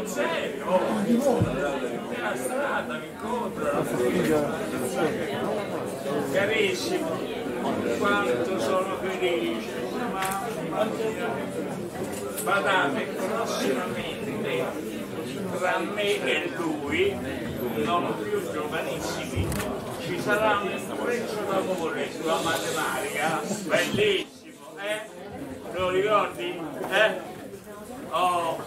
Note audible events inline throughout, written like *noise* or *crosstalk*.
sul serio, oh. nella strada mi incontrano. Carissimo, quanto sono felice. Badate, prossimamente tra me e lui, non più giovanissimi, ci sarà un intreccio d'amore sulla matematica, bellissimo, eh? Lo ricordi? Eh? Oh,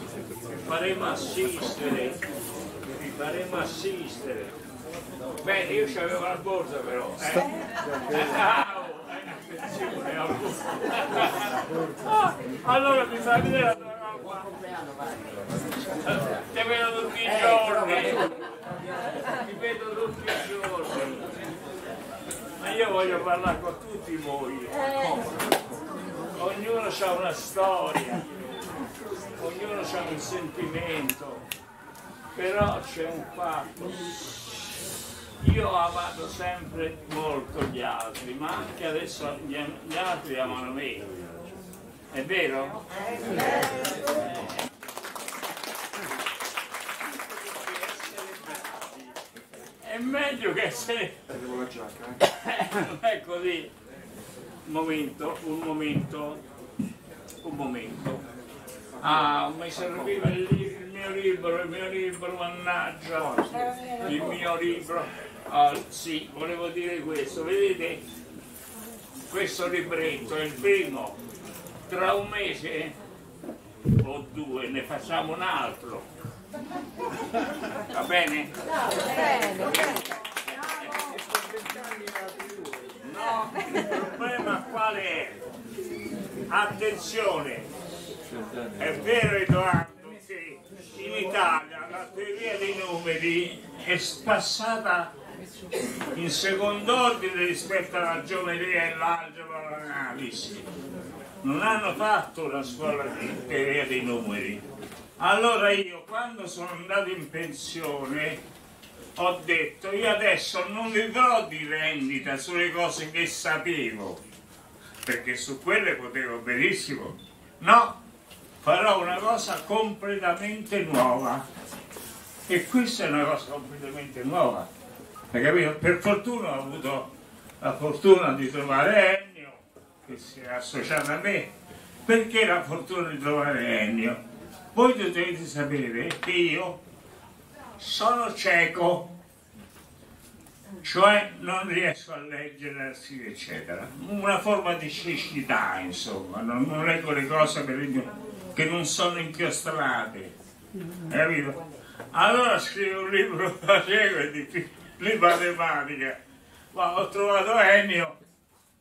faremo assistere, vi faremo assistere. Bene, io c'avevo la borsa però. Eh? Eh, ah, eh, attenzione, al borsa. Allora mi fa vedere la tua roba. Ti vedo tutti i giorni. Ti vedo tutti i giorni. Ma io voglio parlare con tutti voi. Ognuno ha una storia, ognuno ha un sentimento, però c'è un fatto. Io amato sempre molto gli altri, ma anche adesso gli, altri amano me. È vero? È meglio che non *coughs* è così. Un momento, un momento, un momento. Ah, mi serviva il, il mio libro, il mio libro, mannaggia, il mio libro. Ah, sì, volevo dire questo, vedete? Questo libretto è il primo. Tra un mese o due ne facciamo un altro. Va bene? No, il problema qual è? Attenzione, è vero Edoardo che in Italia la teoria dei numeri è spassata in secondo ordine rispetto alla geometria e l'algebra e. Non hanno fatto una scuola di teoria dei numeri. Allora io quando sono andato in pensione ho detto io adesso non vivrò di rendita sulle cose che sapevo, perché su quelle potevo benissimo. No, farò una cosa completamente nuova. E questa è una cosa completamente nuova. Per fortuna ho avuto la fortuna di trovare Ennio, che si è associato a me. Perché la fortuna di trovare Ennio? Voi dovete sapere che io sono cieco, cioè non riesco a leggere, eccetera. Una forma di cecità, insomma, non, non leggo le cose per esempio, che non sono inchiostrate, capito? Allora scrivo un libro da cieco e di, di matematica, ma ho trovato Ennio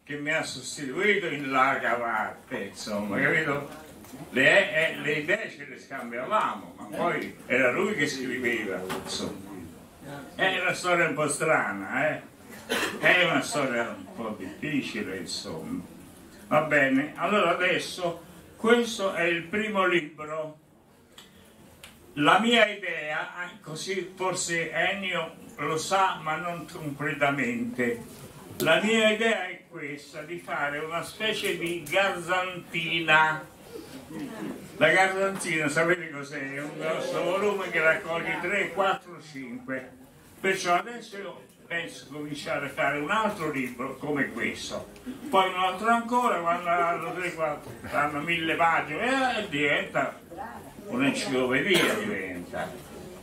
che mi ha sostituito in larga parte, insomma, capito? Le, eh, le idee ce le scambiavamo, ma poi era lui che scriveva, insomma. È una storia un po' strana, eh? È una storia un po' difficile, insomma. Va bene, allora adesso questo è il primo libro. La mia idea, ah, così forse Ennio lo sa, ma non completamente. La mia idea è questa, di fare una specie di garzantina. La garzantina, sapete cos'è? È un grosso volume che raccoglie 3, 4, 5. Perciò adesso io penso di cominciare a fare un altro libro come questo. Poi un altro ancora, quando hanno 3, 4, hanno mille pagine, e diventa un'enciclopedia diventa.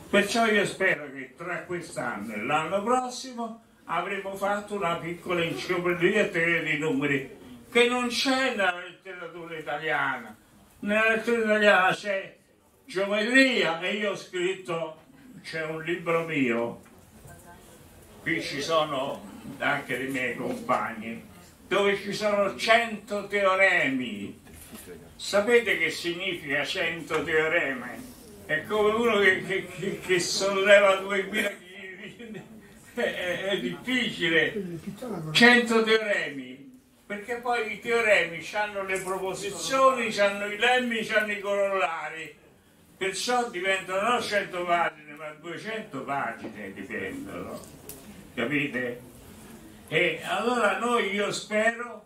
Perciò io spero che tra quest'anno e l'anno prossimo avremo fatto una piccola enciclopedia teoria dei numeri che non c'è nella letteratura italiana. Nella letteratura italiana c'è geometria e io ho scritto, c'è un libro mio, qui ci sono anche dei miei compagni, dove ci sono 100 teoremi. Sapete che significa 100 teoremi? È come uno che, che- che- solleva 2000 kg. È- è difficile. 100 teoremi. Perché poi i teoremi hanno le proposizioni, hanno i lemmi, hanno i corollari. Perciò diventano non 100 pagine, ma 200 pagine dipendono capite? E allora noi io spero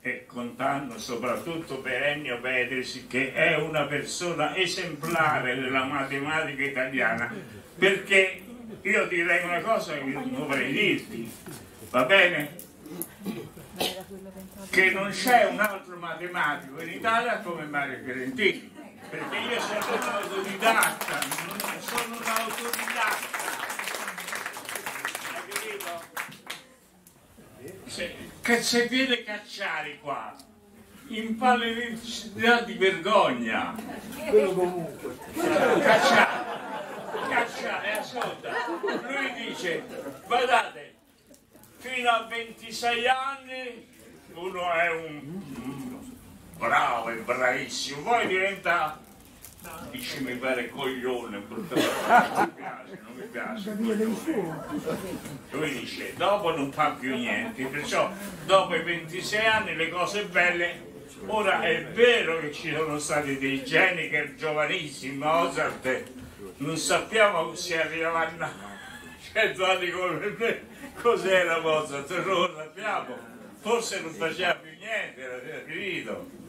e contando soprattutto per Ennio Petris che è una persona esemplare della matematica italiana perché io direi una cosa che non dovrei dirti va bene? che non c'è un altro matematico in Italia come Mario Fiorentini perché io sono un autodidatta sono un autodidatta. Hai capito? Se, che se viene cacciare qua impallidità di vergogna. Quello comunque. Cacciare. Cacciare ascolta. Lui dice guardate fino a 26 anni uno è un bravo e bravissimo. Poi diventa dice mi pare coglione non mi piace non mi piace lui dice dopo non fa più niente. Perciò dopo i 26 anni le cose belle ora è vero che ci sono stati dei geni che giovanissimi Mozart. Non sappiamo se arriveranno a 100 anni come me. Cos'era Mozart? Non lo sappiamo. Forse non faceva più niente era finito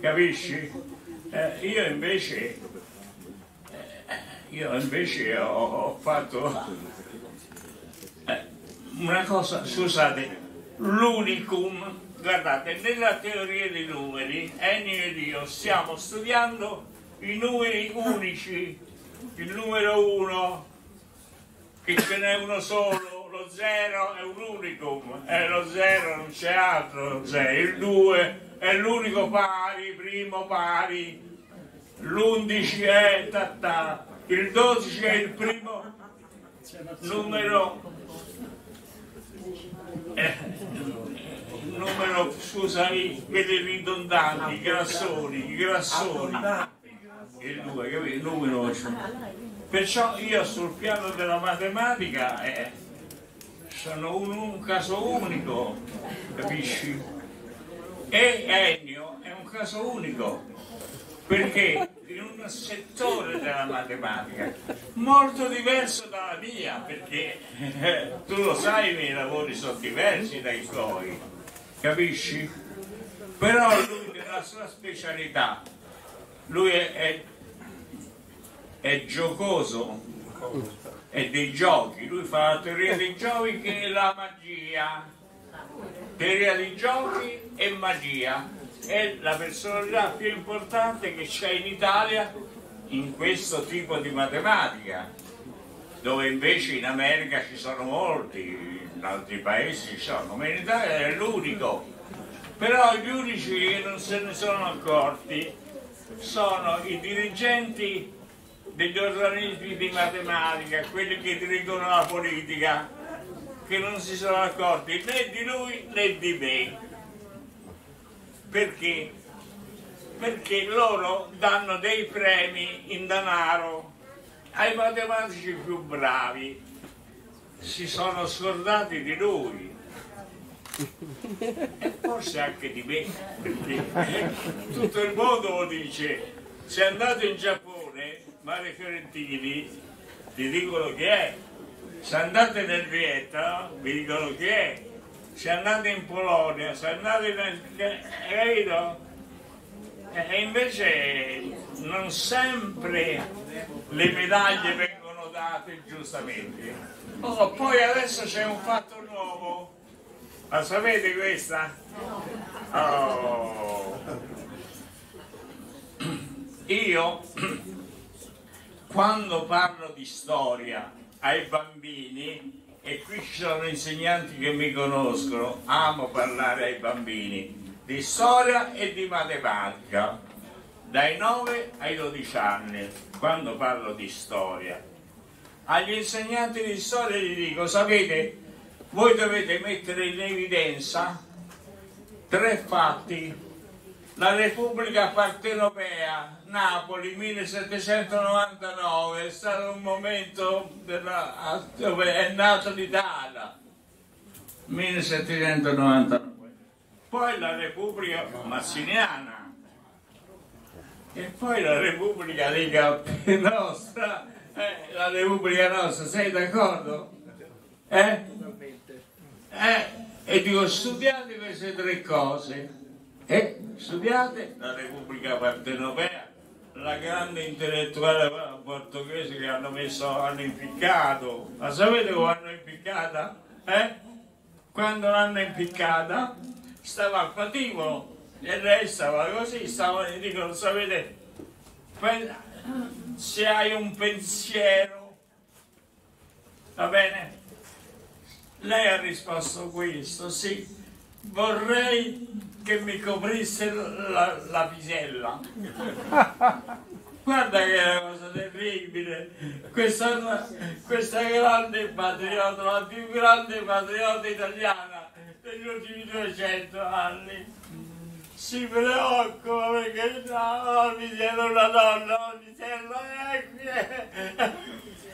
capisci? Eh, io invece eh, io invece ho, ho fatto eh, una cosa, scusate, l'unicum, guardate, nella teoria dei numeri, Ennio ed io stiamo studiando i numeri unici, il numero 1, che ce n'è uno solo, lo 0 è un unicum, è lo 0 non c'è altro, il 2 è l'unico pari, primo pari, l'11 è ta, il 12 è il primo numero, eh, numero, scusami, quelli ridondanti, i grassoni, i grassoni, il 2, capito? Il numero. Perciò io sul piano della matematica eh, sono un, un caso unico, capisci? E Ennio è un caso unico perché in un settore della matematica molto diverso dalla mia perché eh, tu lo sai i miei lavori sono diversi dai tuoi capisci? però lui nella sua specialità lui è, è, è giocoso è dei giochi lui fa la teoria dei giochi che è la magia teoria di giochi e magia. È la personalità più importante che c'è in Italia in questo tipo di matematica dove invece in America ci sono molti in altri paesi ci sono ma in Italia è l'unico. Però gli unici che non se ne sono accorti sono i dirigenti degli organismi di matematica quelli che dirigono la politica che non si sono accorti né di lui né di me. Perché? Perché loro danno dei premi in denaro ai matematici più bravi. Si sono scordati di lui e forse anche di me, perché tutto il mondo lo dice. Se andate in Giappone, Mario Fiorentini, ti dicono che è se andate nel Vietnam vi dicono chi è, se andate in Polonia, se andate nel... capito? E invece non sempre le medaglie vengono date giustamente. Oh, poi adesso c'è un fatto nuovo, la sapete questa? Oh. *clears throat* Io *clears throat* quando parlo di storia ai bambini e qui ci sono insegnanti che mi conoscono, amo parlare ai bambini di storia e di matematica dai 9 ai 12 anni quando parlo di storia. Agli insegnanti di storia gli dico sapete voi dovete mettere in evidenza tre fatti. La Repubblica Partenopea, Napoli 1799, è stato un momento della, dove è nata l'Italia, 1799. Poi la Repubblica Massiniana e poi la Repubblica Lega *laughs* Nostra, eh, la Repubblica Nostra, sei d'accordo? Eh? Eh? E dico studiate queste tre cose. E studiate la Repubblica Partenopea, la grande intellettuale portoghese che hanno messo, hanno impiccato. Ma sapete come hanno impiccata? Eh? Quando l'hanno impiccata stava al patibolo e lei stava così, stava, dicono, sapete, se hai un pensiero, va bene? Lei ha risposto questo, sì, vorrei che mi coprisse la, la pisella. *laughs* Guarda che è una cosa terribile, questa, questa grande patriota, la più grande patriota italiana degli ultimi 200 anni. Si preoccupa perché no, mi siedo una donna, mi siedo è,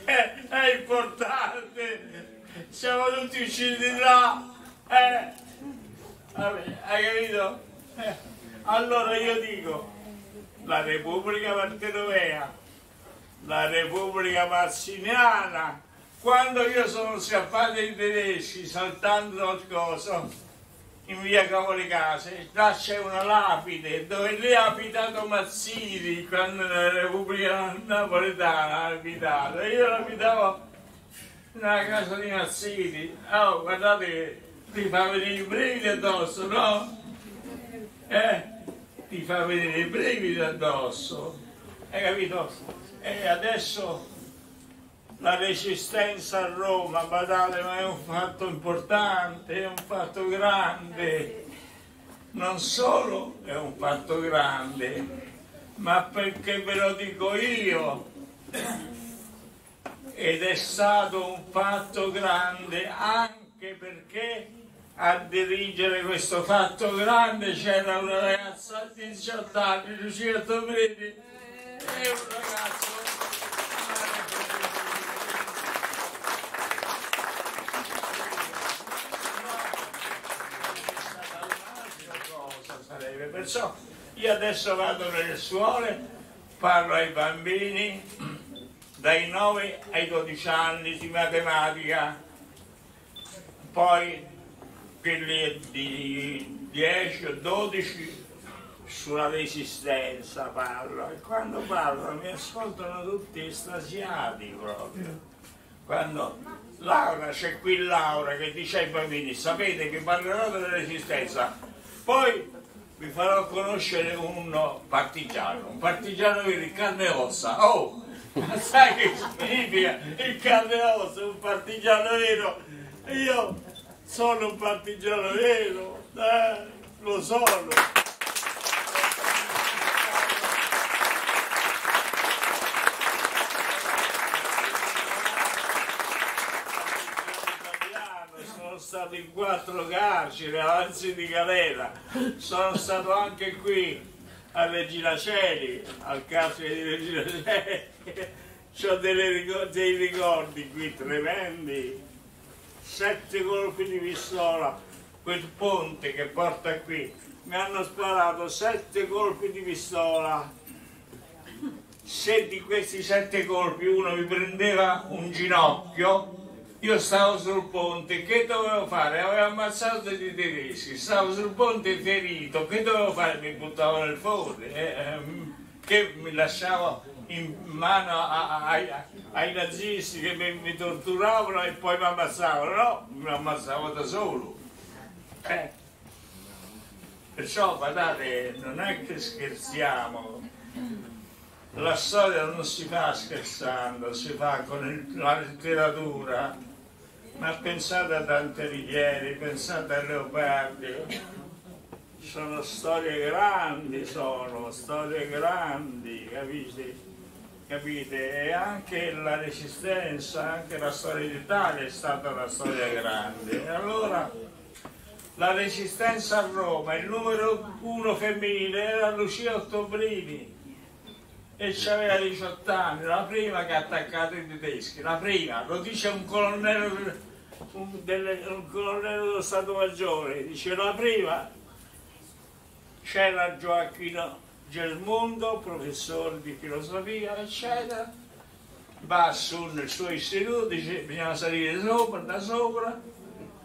è, è importante, siamo tutti usciti là, eh, hai capito? Allora io dico, la Repubblica Partenopea, la Repubblica Massiniana, quando io sono scappato ai tedeschi saltando il coso, in via Cavoli Case, là c'è una lapide dove lì ha abitato Mazzini quando la Repubblica Napoletana ha abitato. Io abitavo nella casa di Mazzini. Oh, guardate ti fa venire i brividi addosso, no? Eh, ti fa venire i brividi addosso. Hai capito? E adesso la resistenza a Roma, badate, ma è un fatto importante, è un fatto grande. Non solo è un fatto grande, ma perché ve lo dico io. Ed è stato un fatto grande anche perché a dirigere questo fatto grande. C'era una ragazza di 18 anni, Lucia Tomrini, e un ragazzo Perciò io adesso vado nelle scuole, parlo ai bambini dai 9 ai 12 anni di matematica, poi quelli di 10 o 12 sulla resistenza parlo e quando parlo mi ascoltano tutti estasiati proprio. Quando Laura, c'è qui Laura che dice ai bambini, sapete che parlerò della resistenza, poi vi farò conoscere un partigiano, un partigiano di carne e ossa. Oh, ma sai che significa il carne e ossa, un partigiano vero? Io sono un partigiano vero, eh, lo sono. stato in quattro carceri, avanzi di galera, sono stato anche qui a Regina Celi, al carcere di Regina Celi, ho dei ricordi qui tremendi, sette colpi di pistola, quel ponte che porta qui, mi hanno sparato sette colpi di pistola, se di questi sette colpi uno mi prendeva un ginocchio, io stavo sul ponte, che dovevo fare? Avevo ammazzato dei tedeschi, stavo sul ponte ferito, che dovevo fare? Mi buttavo nel forno, eh, ehm, che mi lasciavo in mano a, a, a, ai nazisti che mi, mi, torturavano e poi mi ammazzavano, no, mi ammazzavo da solo. Eh. Perciò, guardate, non è che scherziamo, la storia non si fa scherzando, si fa con la letteratura ma pensate a Dante Alighieri, pensate a Leopardi, sono storie grandi, sono storie grandi, capite? Capite? E anche la resistenza, anche la storia d'Italia è stata una storia grande. E allora la resistenza a Roma, il numero uno femminile era Lucia Ottobrini e aveva 18 anni, la prima che ha attaccato i tedeschi, la prima, lo dice un colonnello un, delle, un colonnello dello Stato Maggiore, dice la prima c'era Gioacchino Germondo, professore di filosofia, eccetera, va su nel suo istituto, dice bisogna salire sopra, da sopra,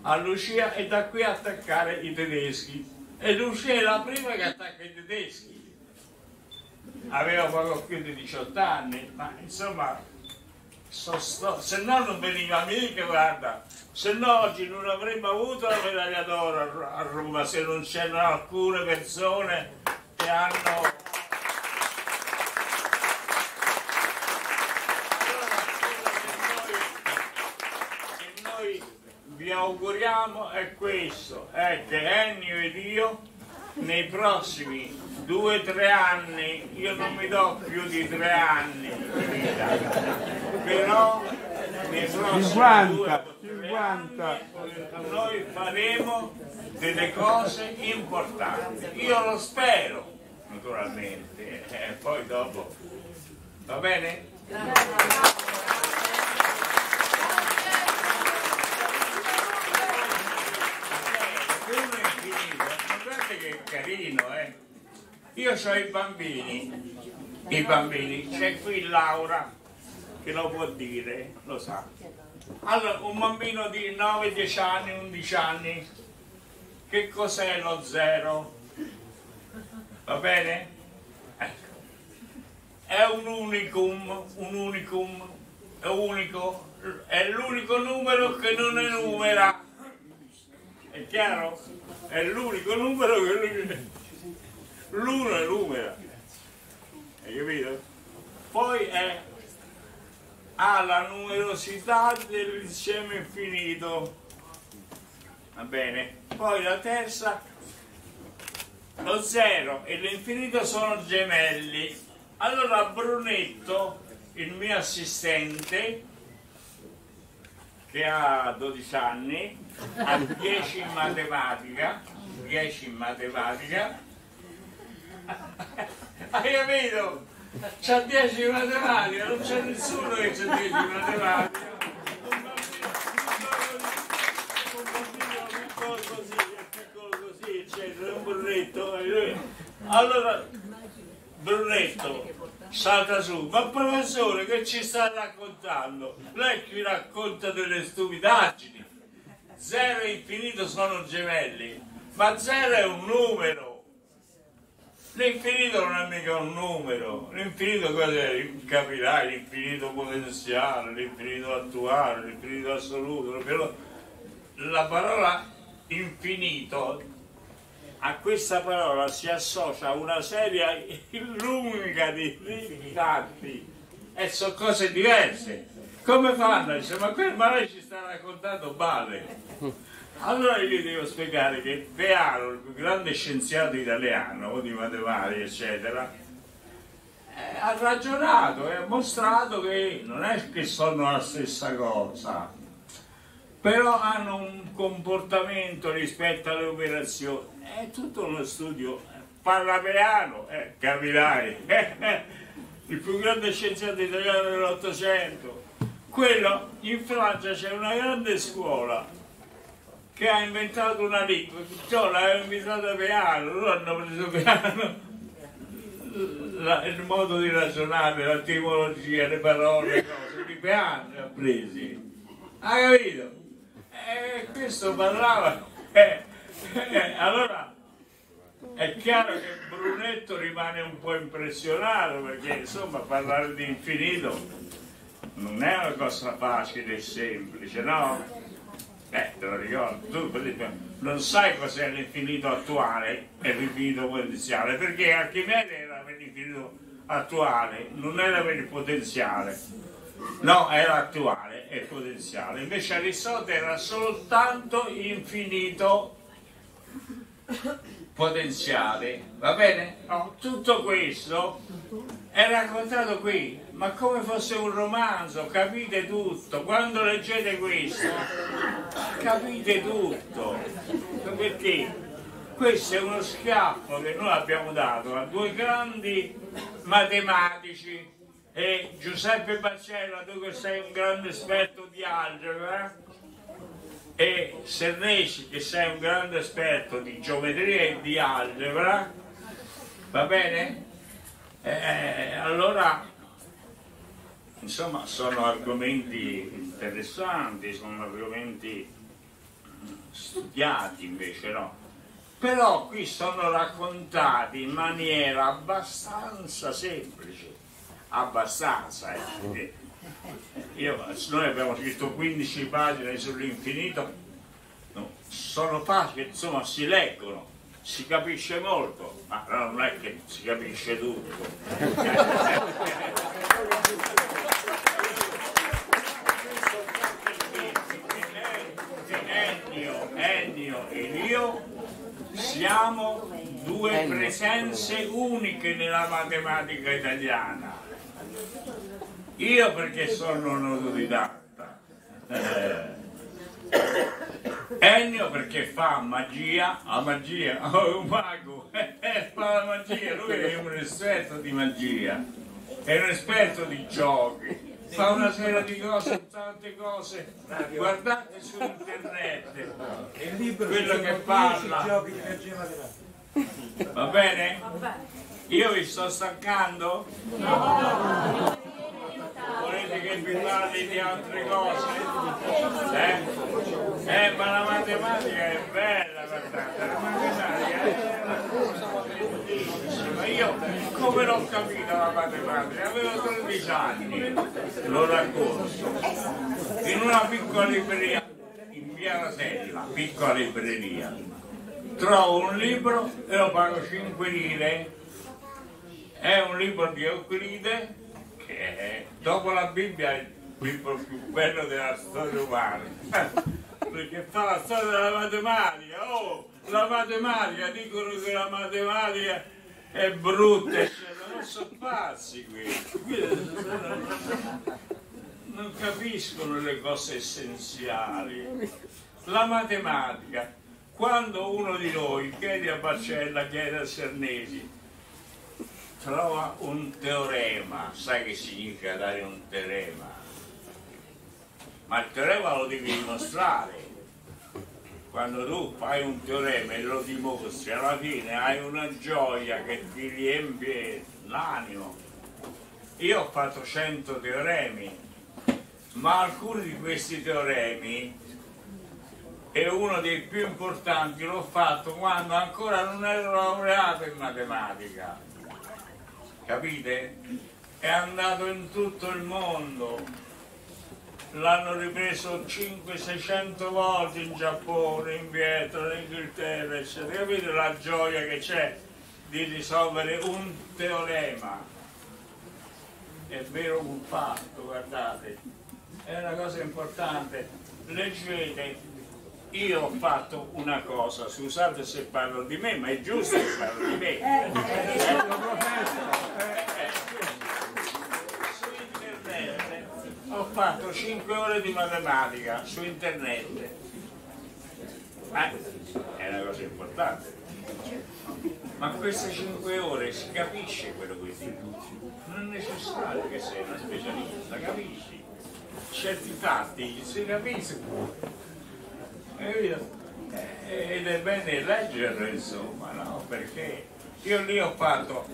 a Lucia e da qui attaccare i tedeschi. E Lucia è la prima che attacca i tedeschi. Aveva poco più di 18 anni, ma insomma, so, so, se no non veniva mica, guarda, se no oggi non avremmo avuto la medaglia d'oro a Roma se non c'erano alcune persone che hanno vi auguriamo è questo, è che Ennio ed io nei prossimi due o tre anni, io non mi do più di tre anni di vita, però nei prossimi 50, due o tre 50. anni noi faremo delle cose importanti. Io lo spero, naturalmente, eh, poi dopo. Va bene? che carino, eh. Io ho i bambini, i bambini, c'è qui Laura che lo può dire, lo sa. Allora, un bambino di 9, 10 anni, 11 anni, che cos'è lo zero? Va bene? Ecco. È un unicum, un unicum, è unico, è l'unico numero che non enumera. È chiaro? È l'unico numero che l'uno è numero. Hai capito? Poi è ha la numerosità dell'insieme infinito. Va bene? Poi la terza, lo zero e l'infinito sono gemelli. Allora Brunetto, il mio assistente, che ha 12 anni, ha 10 in matematica, 10 in matematica, *laughs* hai capito? C'ha 10 in matematica, non c'è nessuno che c'ha 10 in matematica. Così, piccolo così, eccetera, un burretto. Allora, Brunetto salta su, ma professore che ci sta raccontando? Lei ci racconta delle stupidaggini. Zero e infinito sono gemelli, ma zero è un numero. L'infinito non è mica un numero, l'infinito cos'è? Capirai, l'infinito potenziale, l'infinito attuale, l'infinito assoluto. La parola infinito a questa parola si associa una serie lunga di significati e sono cose diverse. Come fanno? Dice, ma, quel, ma lei ci sta raccontando male. Allora io devo spiegare che Peano, il grande scienziato italiano di matematica, eccetera, eh, ha ragionato e ha mostrato che non è che sono la stessa cosa, però hanno un comportamento rispetto alle operazioni è tutto uno studio parla piano, eh, capirai, *laughs* il più grande scienziato italiano dell'Ottocento. Quello in Francia c'è una grande scuola che ha inventato una lingua, cioè l'ha inventata piano, loro hanno preso piano la, il modo di ragionare, l'etimologia, le parole, le cose, di piano ha presi. Hai capito? E questo parlava. Eh, eh, allora è chiaro che Brunetto rimane un po' impressionato perché insomma parlare di infinito non è una cosa facile e semplice, no? Eh, te lo ricordo, tu non sai cos'è l'infinito attuale e l'infinito potenziale, perché Archimede era per l'infinito attuale, non era per il potenziale, no, era attuale e potenziale, invece Aristotele era soltanto infinito potenziale, va bene? No, tutto questo è raccontato qui, ma come fosse un romanzo, capite tutto. Quando leggete questo, capite tutto. Perché questo è uno schiaffo che noi abbiamo dato a due grandi matematici e Giuseppe Baccella, tu che sei un grande esperto di algebra, e Serreci che sei un grande esperto di geometria e di algebra, va bene? Eh, eh, allora, insomma, sono argomenti interessanti, sono argomenti studiati invece no. Però qui sono raccontati in maniera abbastanza semplice, abbastanza. Eh. Io, noi abbiamo scritto 15 pagine sull'infinito, no, sono facili, insomma si leggono, si capisce molto, ma non è che si capisce tutto. Ennio, Ennio e io siamo due presenze uniche nella matematica italiana. Io perché sono un autodidatta. Eh. Ennio perché fa magia, la magia, oh, un mago, fa la magia, lui è un esperto di magia, è un esperto di giochi, fa una serie di cose, tante cose, guardate su internet, quello che parla. Va bene? Io vi sto stancando? No. Volete che vi parli di altre cose? Eh? Eh, ma la matematica è bella, guardate, la matematica è una cosa bellissima. Io come l'ho capita la matematica? Avevo 13 anni, lo racconto, in una piccola libreria in via Rasella, piccola libreria. Trovo un libro e lo pago 5 lire. È un libro di Euclide che è, dopo la Bibbia è il libro più bello della storia umana. *laughs* Perché fa la storia della matematica. Oh, la matematica dicono che la matematica è brutta eccetera. non sono pazzi qui non capiscono le cose essenziali. La matematica quando uno di noi chiede a Bacella chiede a Cernesi trova un teorema, sai che significa dare un teorema? Ma il teorema lo devi dimostrare. Quando tu fai un teorema e lo dimostri, alla fine hai una gioia che ti riempie l'animo. Io ho fatto 100 teoremi, ma alcuni di questi teoremi e uno dei più importanti l'ho fatto quando ancora non ero laureato in matematica capite? È andato in tutto il mondo, l'hanno ripreso 500-600 volte in Giappone, in Vietnam, in Inghilterra, eccetera. Capite la gioia che c'è di risolvere un teorema? È vero un fatto, guardate, è una cosa importante. Leggete io ho fatto una cosa, scusate se parlo di me, ma è giusto che parlo di me. Eh, eh, su internet ho fatto 5 ore di matematica su internet. Ma è una cosa importante. Ma queste 5 ore si capisce quello che dico. Non è necessario che sei una specialista, capisci? Certi fatti si capiscono ed è bene leggerlo insomma no? perché io lì ho fatto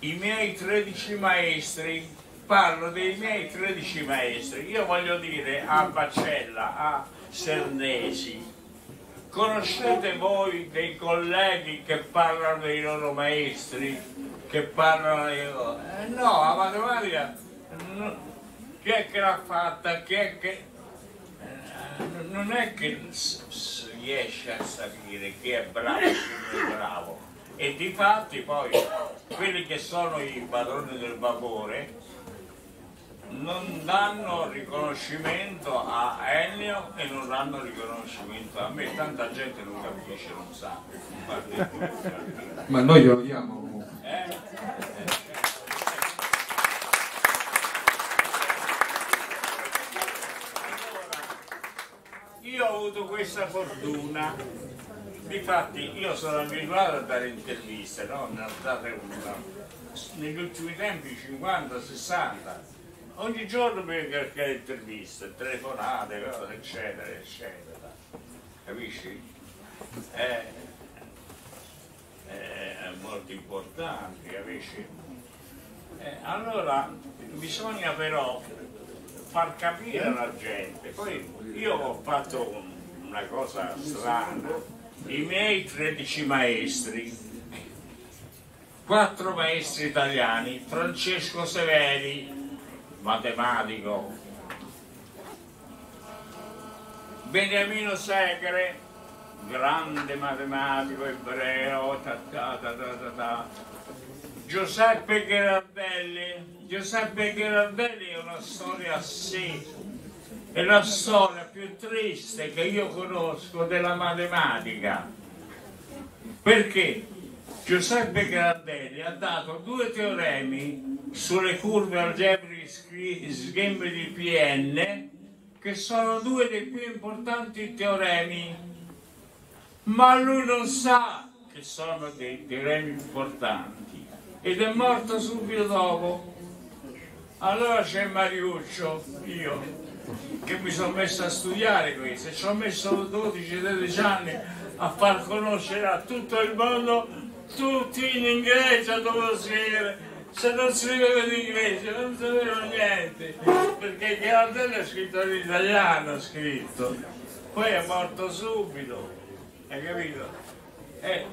i miei 13 maestri parlo dei miei 13 maestri io voglio dire a Bacella a Sernesi conoscete voi dei colleghi che parlano dei loro maestri che parlano dei loro eh, no la matematica no, chi è che l'ha fatta chi è che non è che riesce a sapere chi è bravo e chi non è bravo. E di fatti poi quelli che sono i padroni del vapore non danno riconoscimento a Ennio e non danno riconoscimento a me. Tanta gente non capisce, non sa. Ma noi glielo diamo eh? io ho avuto questa fortuna difatti io sono abituato a dare interviste no? ne ho date una negli ultimi tempi 50, 60 ogni giorno mi cercare interviste telefonate, eccetera eccetera capisci? È, è molto importante capisci? Eh, allora bisogna però far capire alla gente. Poi io ho fatto un, una cosa strana. I miei 13 maestri, quattro maestri italiani, Francesco Severi, matematico, Beniamino Segre, grande matematico ebreo, ta, ta, ta, Giuseppe Gherardelli. Giuseppe Gherardelli è una storia a sé, è la storia più triste che io conosco della matematica. Perché Giuseppe Gherardelli ha dato due teoremi sulle curve algebriche schembe di PN che sono due dei più importanti teoremi, ma lui non sa che sono dei teoremi importanti ed è morto subito dopo. Allora c'è Mariuccio, io, che mi sono messo a studiare questo e ci ho messo 12-13 anni a far conoscere a tutto il mondo tutti in inglese dove scrivere. Se non scrivevo in inglese non sapevo niente perché Ghiardello ha scritto in italiano scritto. Poi è morto subito hai capito? e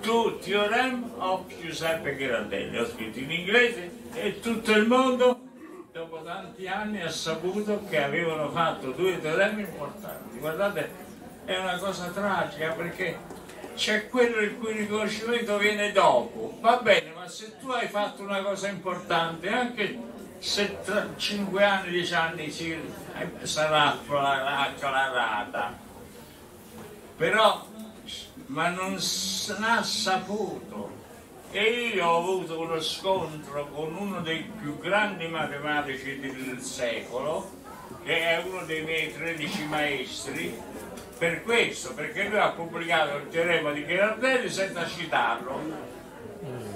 tu Theorem of Giuseppe Ghiardelli ho scritto in inglese e tutto il mondo dopo tanti anni ha saputo che avevano fatto due teoremi importanti guardate è una cosa tragica perché c'è quello il cui riconoscimento viene dopo. Va bene, ma se tu hai fatto una cosa importante, anche se tra 5 anni, 10 anni eh, sarà acclarata, però, ma non ha saputo. E io ho avuto uno scontro con uno dei più grandi matematici del secolo, che è uno dei miei 13 maestri, per questo, perché lui ha pubblicato il teorema di Ghirardelli senza citarlo.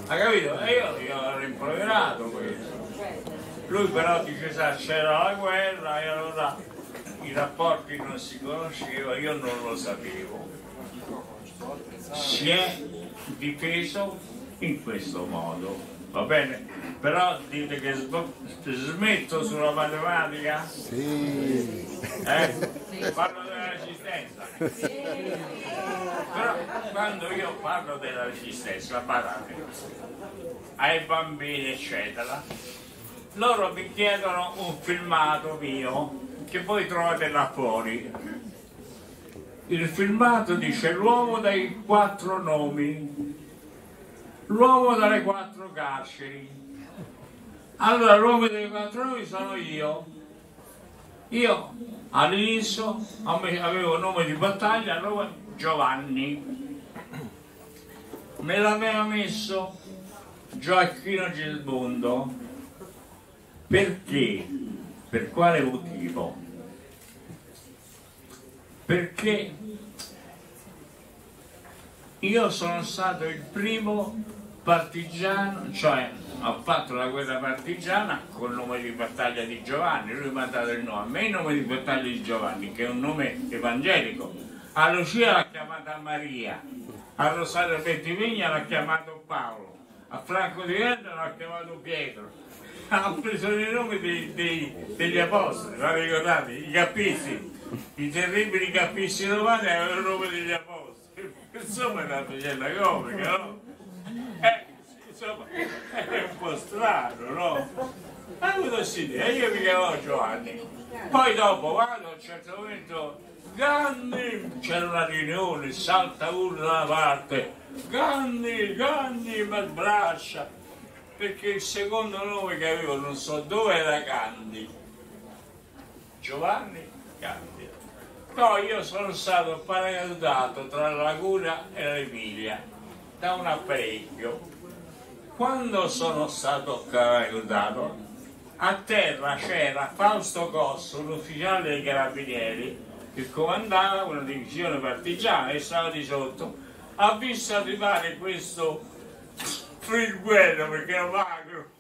Ha capito? E io gli ho rimproverato questo. Lui però dice sa c'era la guerra e allora i rapporti non si conoscevano, io non lo sapevo. Si è difeso in questo modo, va bene? Però dite che smetto sulla matematica? Sì. Eh? Parlo della resistenza. Però quando io parlo della resistenza, guardate, ai bambini eccetera, loro mi chiedono un filmato mio che voi trovate là fuori. Il filmato dice l'uomo dai quattro nomi, l'uomo dalle quattro carceri. Allora l'uomo dai quattro nomi sono io. Io all'inizio avevo nome di battaglia, nome Giovanni. Me l'aveva messo Gioacchino Gismondo. Perché? Per quale motivo? Perché io sono stato il primo partigiano, cioè ho fatto la guerra partigiana col nome di battaglia di Giovanni, lui mi ha dato il nome, a me il nome di battaglia di Giovanni, che è un nome evangelico, a Lucia l'ha chiamata Maria, a Rosario Pettivigna l'ha chiamato Paolo, a Franco di Vento l'ha chiamato Pietro, *laughs* ha preso i nomi dei, dei, degli apostoli, ma ricordate, i cappisti, i terribili cappisti romani avevano il nome degli apostoli, *laughs* insomma è una faccenda comica, no? Eh, insomma è un po' strano, no? Ha avuto idea, io mi chiamavo Giovanni, poi dopo vado a un certo momento, Ganni, c'era una riunione, salta uno da una parte, Ganni, Ganni mi abbraccia, perché il secondo nome che avevo non so dove era Gandhi, Giovanni Gandhi. Poi io sono stato paracadutato tra la Laguna e l'Emilia da un apparecchio quando sono stato aiutato, a terra c'era Fausto Cosso, un ufficiale dei carabinieri, che comandava una divisione partigiana e stava di sotto. Ha visto arrivare questo friguello perché era magro,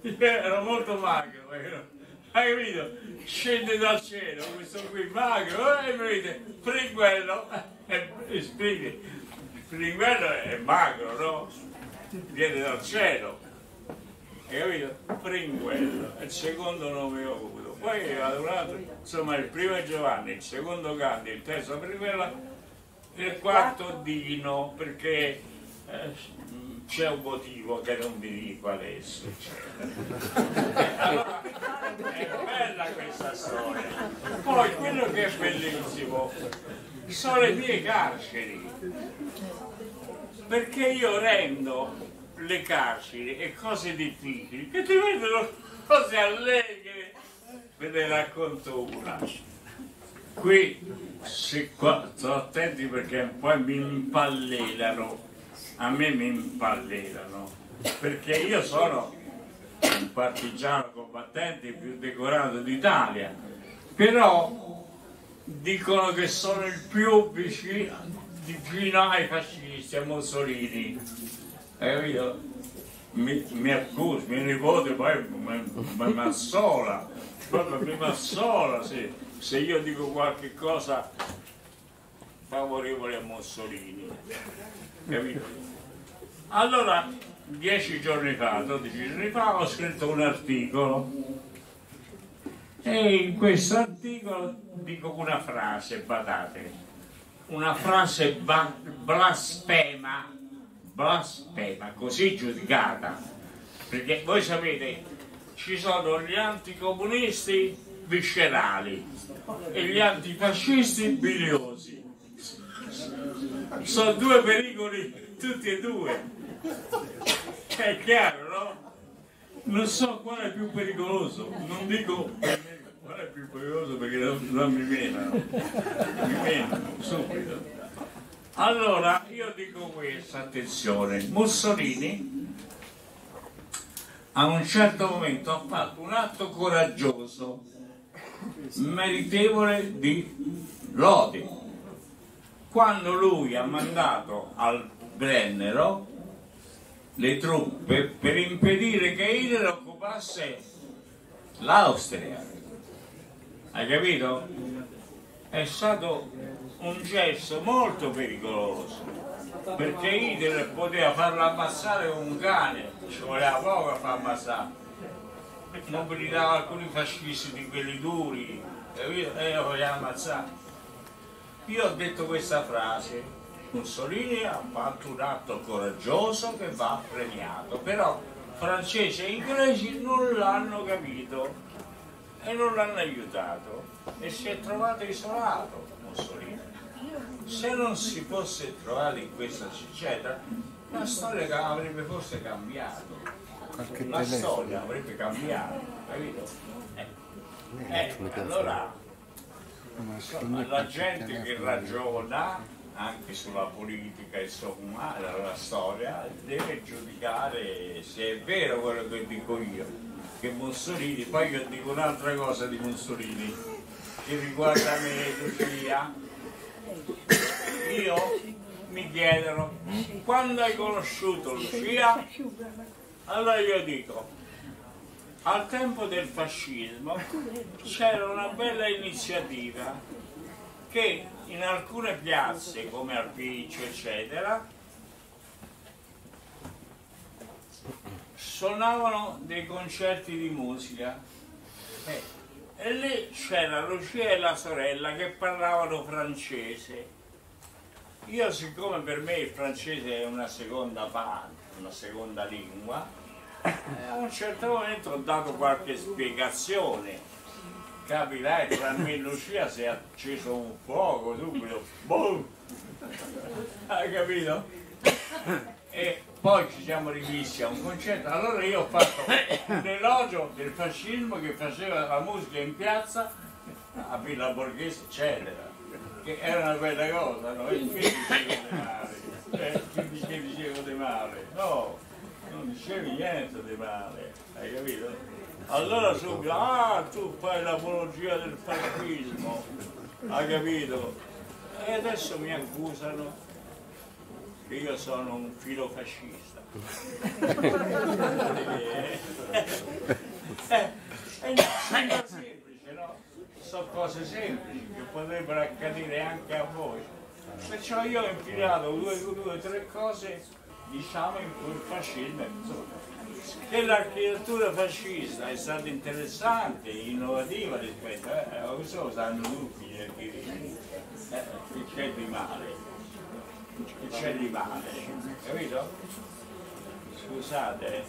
*laughs* era molto magro, hai capito? Scende dal cielo questo qui magro e mi dite friguello, *laughs* e, e spieghi, friguello è magro, no? viene dal cielo hai capito? Primo quello, il secondo non mi ho avuto. Poi ad un altro, insomma il primo è Giovanni, il secondo Gandhi, il terzo Primella, il quarto Dino, perché eh, c'è un motivo che non vi dico adesso. Allora, è bella questa storia. Poi quello che è bellissimo sono le mie carceri, perché io rendo le carceri e cose difficili che ti vedono cose allegre. Ve ne racconto una. Qui, se qua, sto attenti perché poi mi impallelano a me mi impallerano perché io sono un partigiano combattente più decorato d'Italia però dicono che sono il più vicino, vicino ai fascisti, a Mussolini. E io mi, mi accuso, mio nipote poi mi assola proprio mi assola se, se io dico qualche cosa favorevole a Mussolini. Capito? Allora, dieci giorni fa, dodici giorni fa, ho scritto un articolo e in questo articolo dico una frase, badate, una frase blasfema, blasfema, così giudicata, perché voi sapete, ci sono gli anticomunisti viscerali e gli antifascisti biliosi. Sono due pericoli tutti e due è chiaro, no? Non so quale è più pericoloso, non dico qual è più pericoloso perché non, non mi menano, mi menano subito. Allora, io dico questo, attenzione, Mussolini a un certo momento ha fatto un atto coraggioso, meritevole di lodi, quando lui ha mandato al Brennero le truppe per impedire che Hitler occupasse l'Austria. Hai capito? È stato un gesto molto pericoloso perché Hitler poteva farlo ammazzare un cane, ci voleva poco a far ammazzare. Mobilitava alcuni fascisti di quelli duri e lo voleva ammazzare. Io ho detto questa frase Mussolini ha fatto un atto coraggioso che va premiato, però francesi e inglesi non l'hanno capito e non l'hanno aiutato e si è trovato isolato Mussolini. Se non si fosse trovato in questa ciccetta, la storia avrebbe forse cambiato. La storia avrebbe cambiato, capito? Eh, eh, allora, insomma, la gente che ragiona anche sulla politica insomma la storia deve giudicare se è vero quello che dico io che Mussolini poi io dico un'altra cosa di Mussolini che riguarda me e Lucia. Io mi chiedono quando hai conosciuto Lucia? Allora io dico al tempo del fascismo c'era una bella iniziativa che in alcune piazze come Alpiccio eccetera suonavano dei concerti di musica eh, e lì c'era Lucia e la sorella che parlavano francese io siccome per me il francese è una seconda parte una seconda lingua eh, a un certo momento ho dato qualche spiegazione capirà tra me e Lucia si è acceso un fuoco subito, boom! Hai capito? E poi ci siamo rivisti a un concerto, allora io ho fatto un elogio del fascismo che faceva la musica in piazza a Villa Borghese, eccetera, che era una bella cosa, no? E che dicevo di male? Eh, che di male? No, non dicevi niente di male, hai capito? Allora subito, ah tu fai l'apologia del fascismo, hai capito? E adesso mi accusano che io sono un filofascista. *laughs* eh, eh, sembra semplice, no? Sono cose semplici che potrebbero accadere anche a voi. Perciò io ho infilato due, due o tre cose, diciamo, in cui il fascismo insomma, che l'architettura fascista è stata interessante, innovativa rispetto a eh, questo lo sanno tutti gli architetti, eh, che c'è di male, che c'è di male, capito? Scusate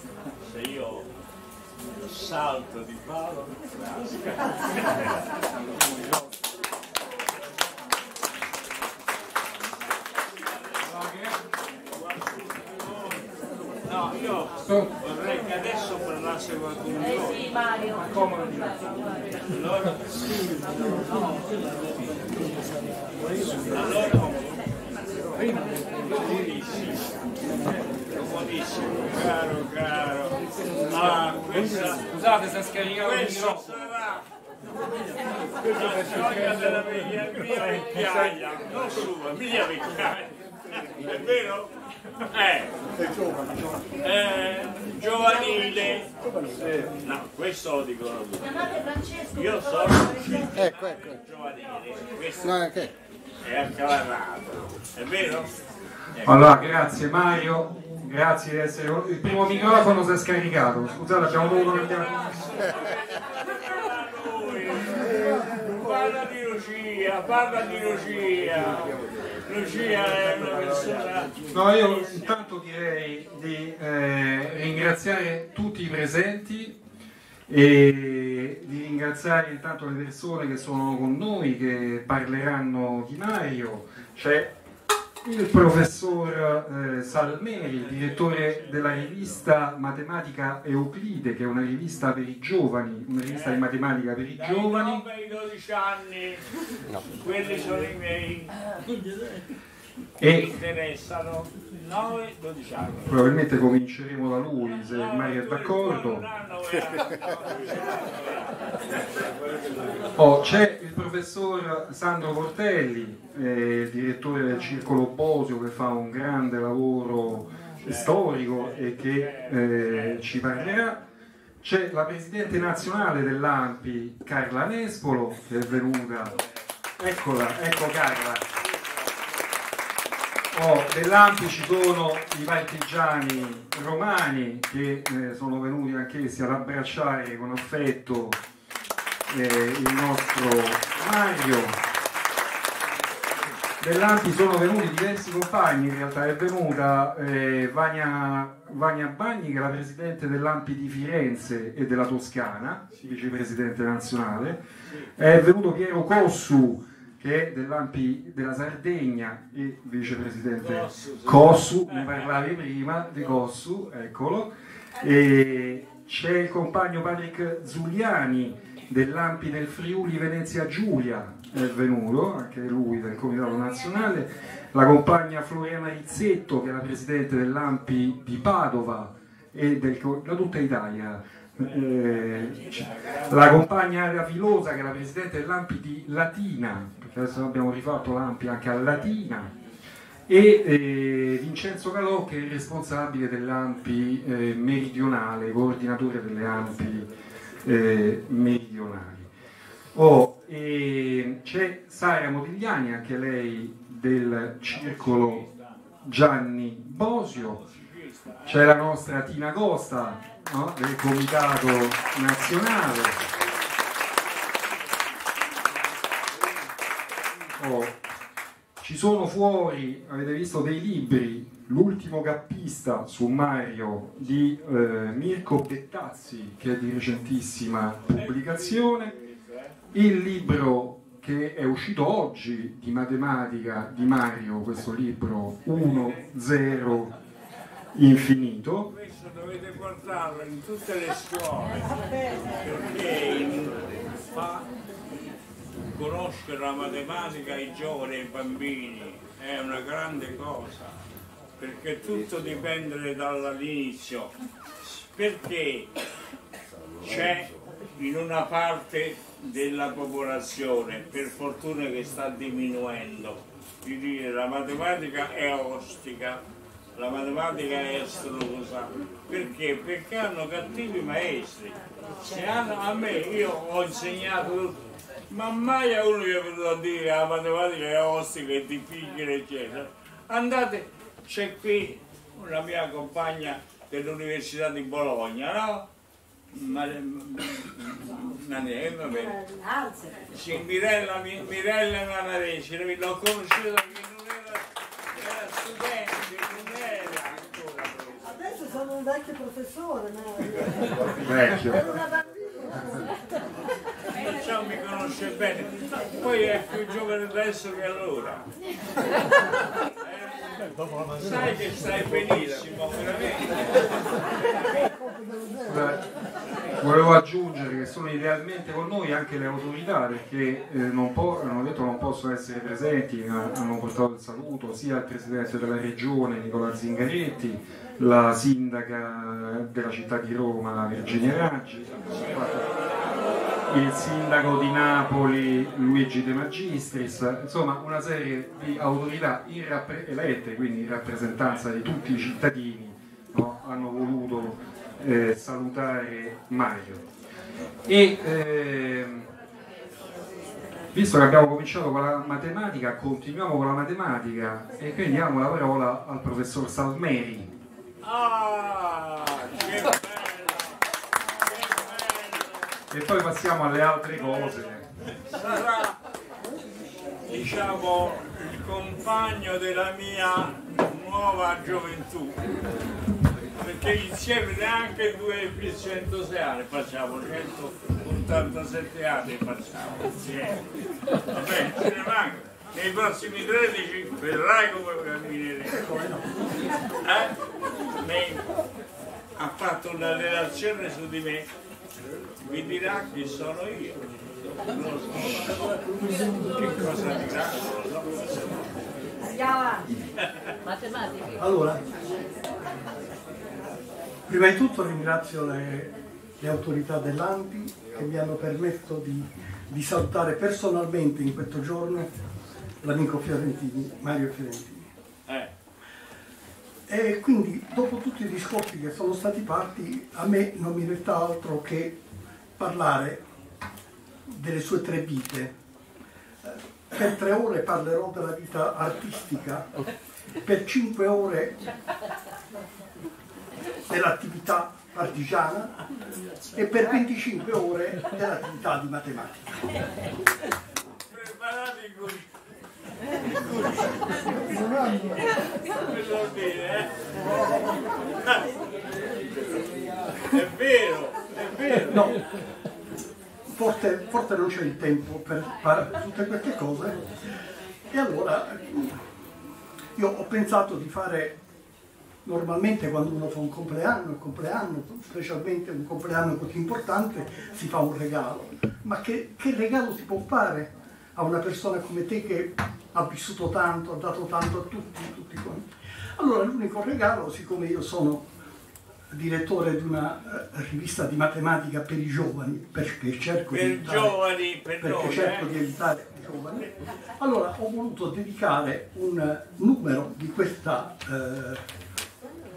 se io salto di palo, No, io vorrei che adesso parlasse qualcuno voi. Sì, Mario. Allora, allora comodissimo, caro, caro. Ma questa, Scusate se il questo sarà la storia della mia, mia vecchiaia, non sua, mia vecchiaia. È vero? Eh, eh, giovanile. No, questo lo dicono tutti. Chiamate Francesco. Io sono Ecco, ecco. giovanile, questo No, che? è acclarato, è vero? Allora, grazie Mario, grazie di essere Il primo microfono si è scaricato, scusate abbiamo dovuto cambiare. Parla di Lucia, parla di Lucia. Lucia è una persona. No, io intanto direi di eh, ringraziare tutti i presenti e di ringraziare intanto le persone che sono con noi, che parleranno di Mario. C'è il professor eh, Salmeri, direttore della rivista Matematica Euclide, che è una rivista per i giovani, una rivista di matematica per i Dai giovani. 9 ai 12 anni, quelli sono i miei E interessano. 9-12 anni. probabilmente cominceremo da lui, se Mario è d'accordo. Oh, c'è il professor Sandro Portelli, eh, direttore del Circolo Bosio, che fa un grande lavoro storico e che eh, ci parlerà. C'è la presidente nazionale dell'AMPI, Carla Nespolo, che è venuta. Eccola, ecco Carla. Oh, dell'AMPI ci sono i partigiani romani che eh, sono venuti anch'essi ad abbracciare con affetto eh, il nostro Mario. Dell'Ampi sono venuti diversi compagni, in realtà è venuta eh, Vania, Vania Bagni che è la presidente dell'Ampi di Firenze e della Toscana, vicepresidente nazionale, è venuto Piero Cossu che è dell'Ampi della Sardegna e vicepresidente Cossu, sì. Cossu, ne parlavi prima di Cossu, eccolo, e c'è il compagno Patrick Zuliani dell'Ampi del Friuli Venezia Giulia, è venuto, anche lui del Comitato Nazionale, la compagna Floriana Rizzetto che è la presidente dell'Ampi di Padova e del, da tutta Italia, eh, la compagna Aria Filosa che la presidente dell'Ampi di Latina, perché adesso abbiamo rifatto l'Ampi anche a Latina, e eh, Vincenzo Calò che è il responsabile dell'Ampi eh, meridionale, coordinatore delle Ampi eh, meridionali. Oh, c'è Sara Modigliani, anche lei del circolo Gianni Bosio, c'è la nostra Tina Costa no? del Comitato Nazionale. Oh, ci sono fuori, avete visto dei libri, l'ultimo cappista su Mario di eh, Mirko Bettazzi, che è di recentissima pubblicazione, il libro che è uscito oggi di matematica di Mario, questo libro 1-0 infinito, dovete portarlo in tutte le scuole perché fa conoscere la matematica ai giovani e ai bambini è una grande cosa perché tutto dipende dall'inizio. Perché c'è in una parte della popolazione per fortuna che sta diminuendo di dire la matematica è ostica la matematica è astrusa perché? perché hanno cattivi maestri se hanno, a me io ho insegnato tutto ma mai a uno che è venuto a dire la matematica è ostica, è difficile, eccetera. Andate, c'è qui la mia compagna dell'Università di Bologna, no? Ma. Sì, Mirella, Mirella Manareci, l'ho conosciuta perché non era, era studente, non era ancora. Adesso sono un vecchio professore, no? Vecchio. Una bambina. Perciò mi conosce bene, poi è più giovane adesso che allora. Eh, sai che stai benissimo, veramente. Volevo aggiungere che sono idealmente con noi anche le autorità perché eh, non po- hanno detto non possono essere presenti, hanno portato il saluto sia al Presidente della Regione Nicola Zingaretti, la Sindaca della città di Roma Virginia Raggi, il Sindaco di Napoli Luigi De Magistris, insomma una serie di autorità in rappre- elette, quindi in rappresentanza di tutti i cittadini, eh, salutare Mario. E ehm, visto che abbiamo cominciato con la matematica, continuiamo con la matematica e quindi diamo la parola al professor Salmeri. Ah, che bello! Che E poi passiamo alle altre cose. bello! Sarà, diciamo, il compagno della mia nuova gioventù. Perché insieme neanche due più 106 anni facciamo, 187 anni facciamo insieme. Vabbè, ce ne manca. Nei prossimi 13 vedrai come cammineremo. Eh? Ha fatto una relazione su di me, vi dirà chi sono io. Non lo so. Che cosa dirà? Non lo so. Andiamo avanti. *laughs* Matematica. Allora, prima di tutto ringrazio le, le autorità dell'ANPI che mi hanno permesso di, di salutare personalmente in questo giorno l'amico Fiorentini, Mario Fiorentini. Eh, E quindi dopo tutti i discorsi che sono stati fatti, a me non mi resta altro che parlare delle sue tre vite. Eh, Per tre ore parlerò della vita artistica, per cinque ore dell'attività artigiana e per 25 ore dell'attività di matematica. È vero, è vero. No, forse, forse non c'è il tempo per fare tutte queste cose e allora io ho pensato di fare normalmente quando uno fa un compleanno, un compleanno, specialmente un compleanno così importante, si fa un regalo. Ma che, che regalo si può fare a una persona come te che ha vissuto tanto, ha dato tanto a tutti, tutti quanti? Allora l'unico regalo, siccome io sono direttore di una eh, rivista di matematica per i giovani, perché cerco di Per aiutare- giovani, per perché noi, cerco eh? di aiutare i giovani, allora ho voluto dedicare un numero di questa, eh,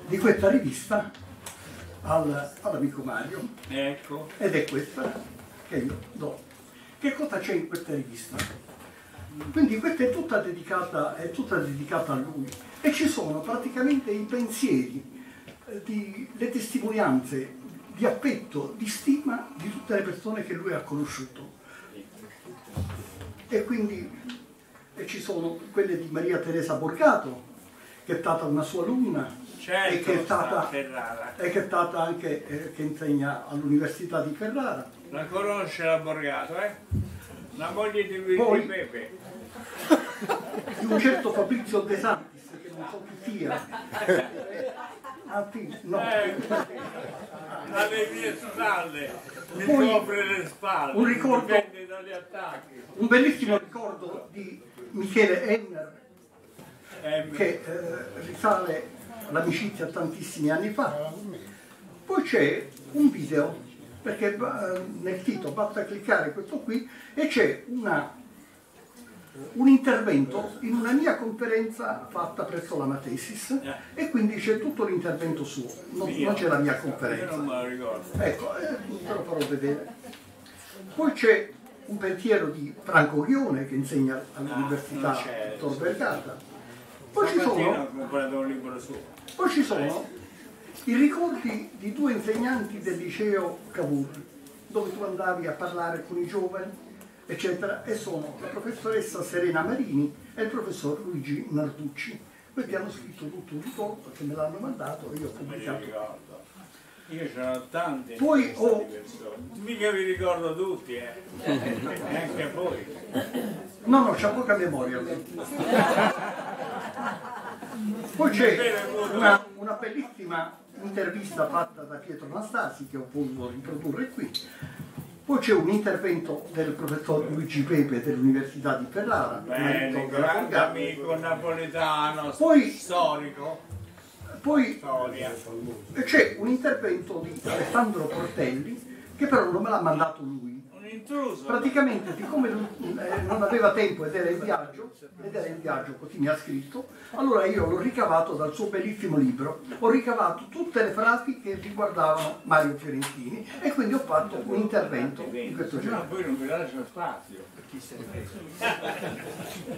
di questa rivista al- all'amico Mario Ecco, ed è questa che io do. Che cosa c'è in questa rivista? Quindi questa è tutta dedicata, è tutta dedicata a lui e ci sono praticamente i pensieri, eh, di- le testimonianze di affetto, di stima di tutte le persone che lui ha conosciuto. E quindi e ci sono quelle di Maria Teresa Borgato, che è stata una sua alunna certo, e che è stata, e che è stata anche eh, che insegna all'Università di Ferrara. La conosce la Borgato, eh? La moglie di Poi- Pepe. di un certo Fabrizio De Santis, che non so chi sia. Ah, sì, no. Eh, alle mie spalle, mi Poi- copre le spalle, un ricordo- dipende dagli attacchi. Un bellissimo ricordo di Michele Enner che eh, risale all'amicizia tantissimi anni fa. Poi c'è un video, perché eh, nel sito basta cliccare questo qui e c'è un intervento in una mia conferenza fatta presso la Matesis e quindi c'è tutto l'intervento suo, non, non c'è la mia conferenza. Ecco, eh, te lo farò vedere. Poi c'è un pensiero di Franco Ghione che insegna all'Università non c'è. Tor Vergata. Poi ci sono poi ci sono i ricordi di due insegnanti del liceo Cavour, dove tu andavi a parlare con i giovani, eccetera, e sono la professoressa Serena Marini e il professor Luigi Narducci. Questi hanno scritto tutto un ricordo che me l'hanno mandato e io ho pubblicato. Io ce n'ho tante. Poi ho-. Mica vi ricordo tutti, eh. *laughs* Neanche a voi. No, no, c'ha poca memoria. *laughs* Poi c'è una, una bellissima intervista fatta da Pietro Anastasi che ho voluto riprodurre qui. Poi c'è un intervento del professor Luigi Pepe dell'Università di Ferrara. Bene, grande amico napoletano, Poi- storico, Poi c'è un intervento di Alessandro Portelli che però non me l'ha mandato lui. Un intruso. Praticamente, siccome eh, non aveva tempo ed era in viaggio, ed era in viaggio, così mi ha scritto, allora io l'ho ricavato dal suo bellissimo libro, ho ricavato tutte le frasi che riguardavano Mario Fiorentini e quindi ho fatto un intervento di questo genere. poi non vi lascio spazio.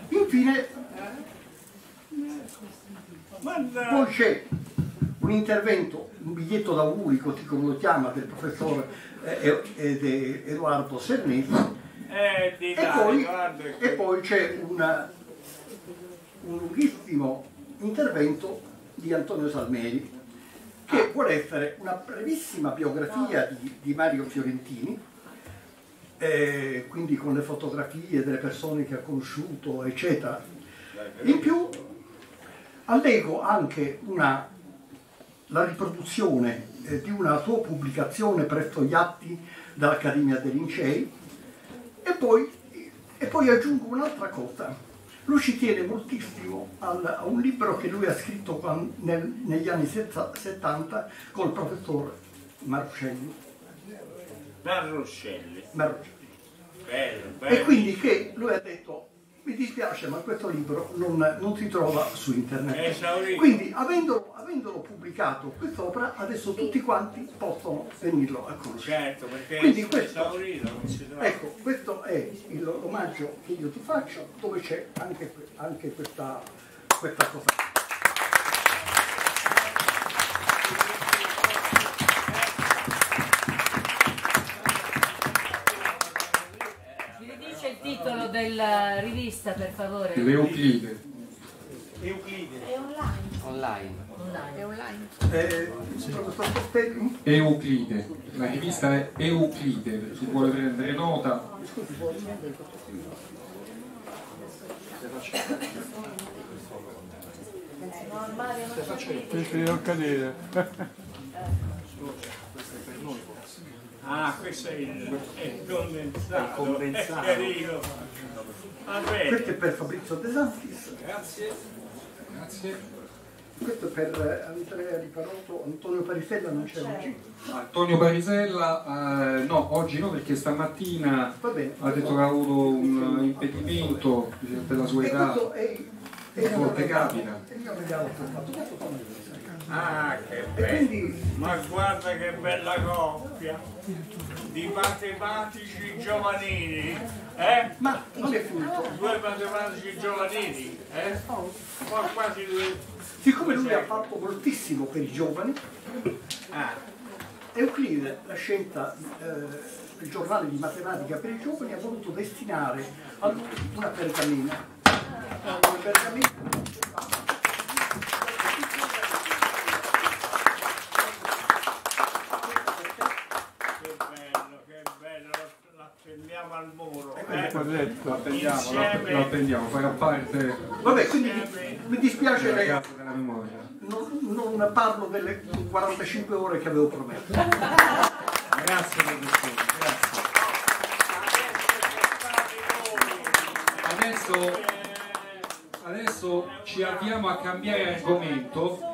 Infine, Ma poi no. c'è un intervento, un biglietto d'auguri, così come lo chiama, del professor eh, ed- ed- Edoardo Eh, di E dai, poi, e poi c'è una- un lunghissimo intervento di Antonio Salmeri che vuole essere una brevissima biografia di, di Mario Fiorentini, eh, quindi con le fotografie delle persone che ha conosciuto, eccetera. In più allego anche una- la riproduzione eh, di una sua pubblicazione presso gli atti dell'Accademia dei Lincei e poi, e poi aggiungo un'altra cosa. Lui ci tiene moltissimo al- a un libro che lui ha scritto quan- nel- negli anni setta- 70 col professor Marcelli. Dan Roscelli. Marcelli. Bello, bello. E quindi che lui ha detto, mi dispiace ma questo libro non, non si trova su internet. Quindi avendolo, avendolo pubblicato quest'opera, adesso tutti quanti possono venirlo a conoscere. Certo, perché Quindi questo-. Ecco, questo è il- l'omaggio che io ti faccio, dove c'è anche, anche questa, questa cosa. Mi dice il titolo rivista, per favore? L'Euclide. È online. Online. Eh, professor Costelli, Euclide. La rivista è Euclide, per chi vuole prendere nota. *laughs* *laughs* Ah, questo è il, è il condensato. Il condensato. È carino. Questo è per Fabrizio De Santis, Grazie. Grazie. questo è per Andrea Di Parotto, Antonio Parisella non c'è oggi. Antonio Parisella, eh, no, oggi no perché stamattina bene. ha detto che ha avuto un impedimento per la sua E età. questo è, è A volte capita. È il mio regalo Ah, che bello. Ma guarda che bella coppia di matematici giovanili, eh? Ma non è finito. Due matematici giovanili, eh? Qua quasi due. Siccome lui ha fatto moltissimo per i giovani, Ah, Euclide, la scelta, eh, il giornale di matematica per i giovani, ha voluto destinare a lui una pergamena. Una pergamena. che bello, che bello, lo- lo appendiamo al muro. Eh? Lo attendiamo, lo attendiamo, farà parte Vabbè, quindi mi dispiace, che non, non parlo delle 45 ore che avevo promesso. Grazie professore, grazie. Adesso, adesso ci avviamo a cambiare argomento.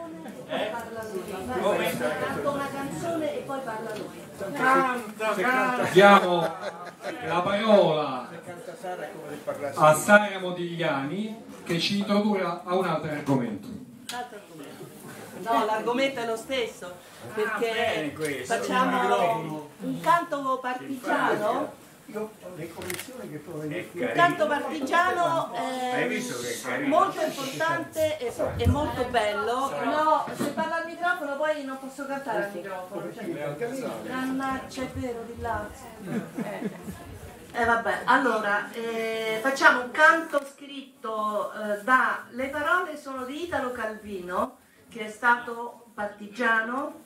Canto una canzone e poi parla lui. Canta, canta. Diamo la parola a Sara Modigliani che ci introdurrà a un altro argomento. No, l'argomento è lo stesso, Ah, bene perché questo, il facciamo un canto partigiano io le collezioni che poi È Il canto partigiano Hai visto che è molto importante e, e molto bello. No, se parla al microfono poi non posso cantare al microfono. cioè, Mannaggia, è vero, di là. Eh vabbè, allora eh, facciamo un canto scritto eh, da... Le parole sono di Italo Calvino, che è stato partigiano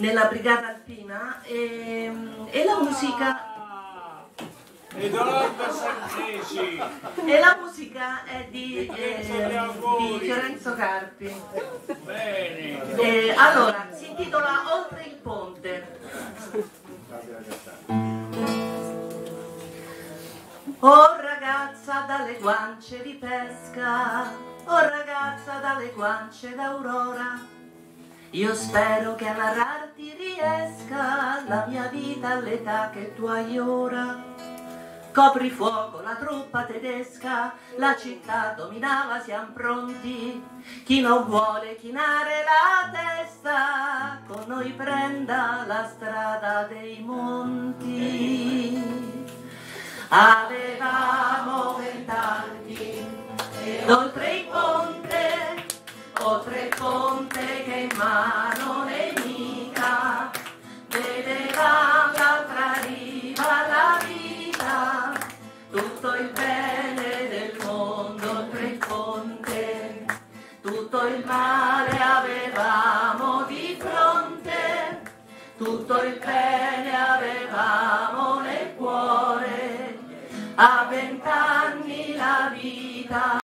nella brigata alpina e, e la musica... E la musica è di, eh, di Fiorenzo Carpi. bene. Eh, allora, si intitola Oltre il ponte. Oh ragazza dalle guance di pesca, oh ragazza dalle guance d'aurora, io spero che a narrarti riesca la mia vita all'età che tu hai ora. Copri fuoco la truppa tedesca, la città dominava, siamo pronti. Chi non vuole chinare la testa, con noi prenda la strada dei monti. Avevamo vent'anni ed oltre il ponte, oltre il ponte che in mano nemica, vedevamo l'altra riva la vita, tutto il bene del mondo oltre il ponte, tutto il male avevamo di fronte, tutto il bene avevamo nel cuore, a vent'anni la vita